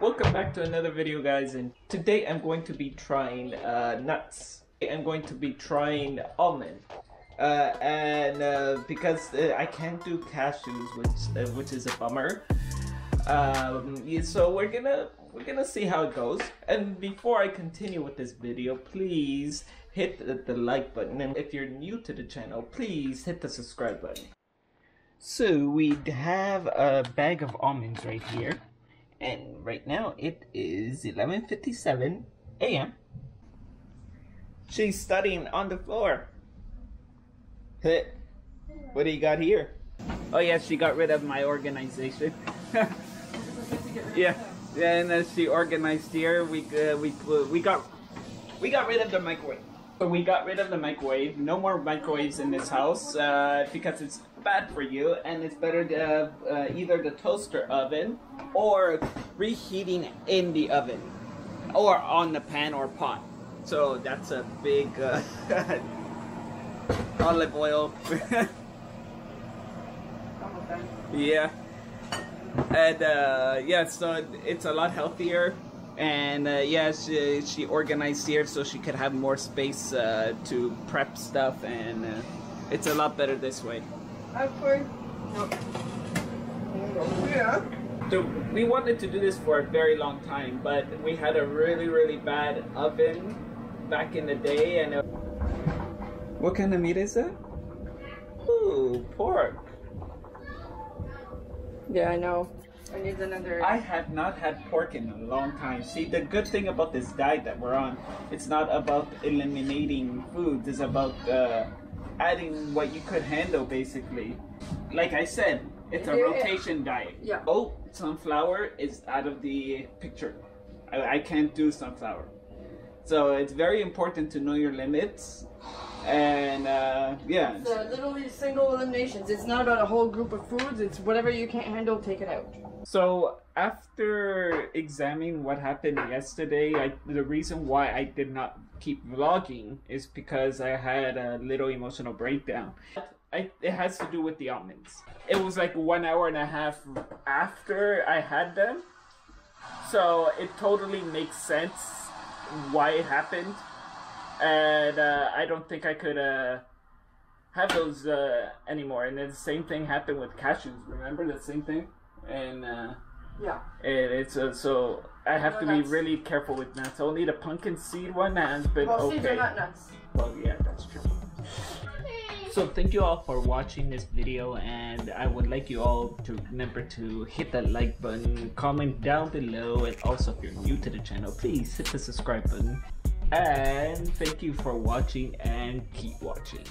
Welcome back to another video guys and today I'm going to be trying uh, nuts. I'm going to be trying almond. Uh, and uh, because uh, I can't do cashews which uh, which is a bummer. Um, so we're gonna we're gonna see how it goes. And before I continue with this video, please hit the, the like button. And if you're new to the channel, please hit the subscribe button. So we have a bag of almonds right here. And right now it is 11.57 a.m. She's studying on the floor. Hey, what do you got here? Oh yeah, she got rid of my organization. yeah, and then she organized here. We uh, we we got we got rid of the microwave. So we got rid of the microwave. No more microwaves in this house uh, because it's bad for you, and it's better to have uh, either the toaster oven or reheating in the oven or on the pan or pot. So that's a big uh, olive oil. yeah, and uh, yeah, so it's a lot healthier and uh, yeah, she, she organized here so she could have more space uh, to prep stuff, and uh, it's a lot better this way. Awkward. No. Yeah. So we wanted to do this for a very long time, but we had a really, really bad oven back in the day, and it... what kind of meat is that? Ooh, pork. Yeah, I know. I need another. I have not had pork in a long time. See, the good thing about this diet that we're on, it's not about eliminating foods. It's about uh, adding what you could handle, basically. Like I said, it's a rotation diet. Yeah. Oh, sunflower is out of the picture. I, I can't do sunflower. So it's very important to know your limits. And uh, yeah. It's uh, literally single eliminations. It's not about a whole group of foods. It's whatever you can't handle, take it out. So after examining what happened yesterday, I, the reason why I did not keep vlogging is because I had a little emotional breakdown. I, it has to do with the almonds. It was like one hour and a half after I had them, so it totally makes sense why it happened, and uh, I don't think I could uh, have those uh, anymore. And then the same thing happened with cashews. Remember the same thing? And uh, Yeah. it, it's uh, so I have No to be really careful with nuts. Only the pumpkin seed one has been Well, seeds are not nuts. Well, yeah, that's true. So thank you all for watching this video and I would like you all to remember to hit that like button, comment down below and also if you're new to the channel please hit the subscribe button and thank you for watching and keep watching.